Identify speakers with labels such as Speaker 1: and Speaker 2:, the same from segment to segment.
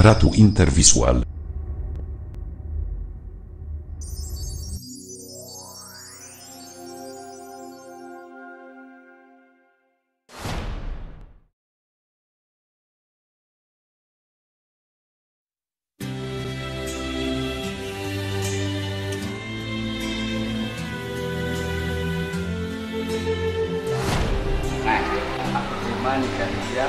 Speaker 1: Ratu Intervisual.
Speaker 2: manica dia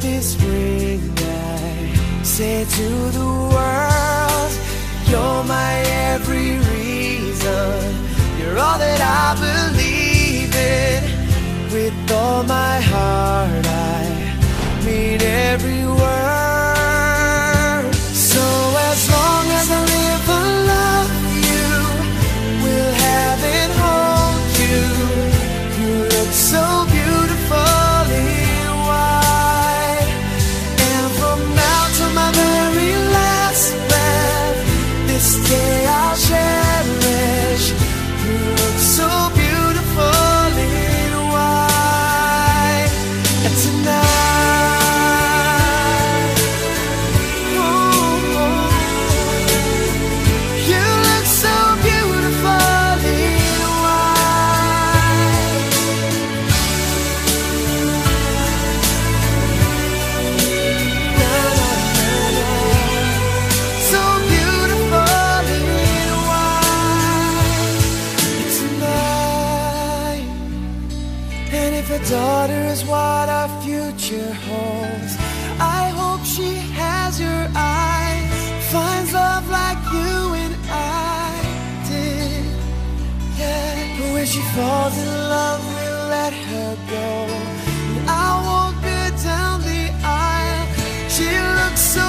Speaker 3: This ring, I say to the world, You're my every reason. You're all that I believe in. With all my heart, daughter is what our future holds. I hope she has your eyes, finds love like you and I did. Yeah, but when she falls in love, we'll let her go. And I won't go down the aisle. She looks so